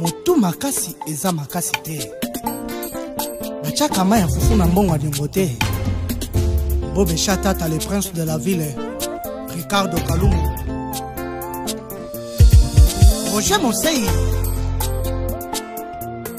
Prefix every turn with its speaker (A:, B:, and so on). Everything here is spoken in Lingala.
A: motu makasi eza makasi te batyaka mai ya fufu na mbongo ya nyongo te bobe shatata le prince de la ville ricardo kalumu roger mosei